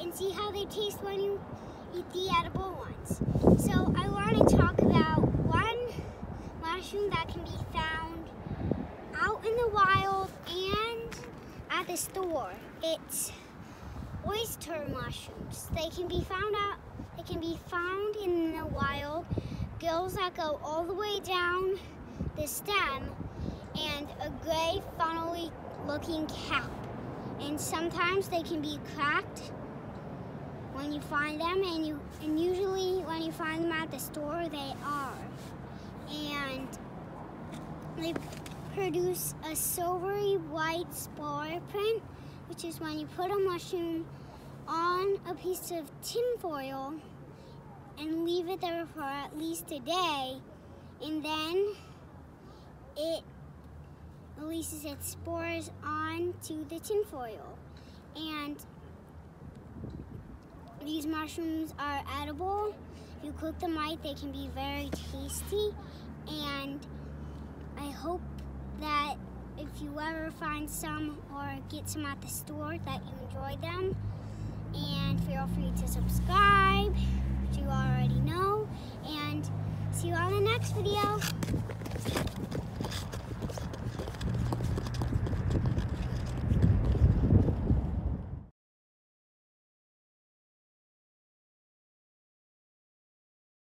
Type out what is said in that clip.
and see how they taste when you eat the edible ones. So I want to talk about one mushroom that can be found out in the wild and at the store. It's oyster mushrooms. They can be found out they can be found in the wild, gills that go all the way down the stem and a gray funnily looking cap. And sometimes they can be cracked when you find them and you and usually when you find them at the store they are. And they produce a silvery white spore print, which is when you put a mushroom on a piece of tinfoil and leave it there for at least a day, and then it releases its spores onto the tinfoil. And these mushrooms are edible. If you cook them right, they can be very tasty. And I hope that if you ever find some or get some at the store that you enjoy them. And feel free to subscribe, which you already know. And see you on the next video.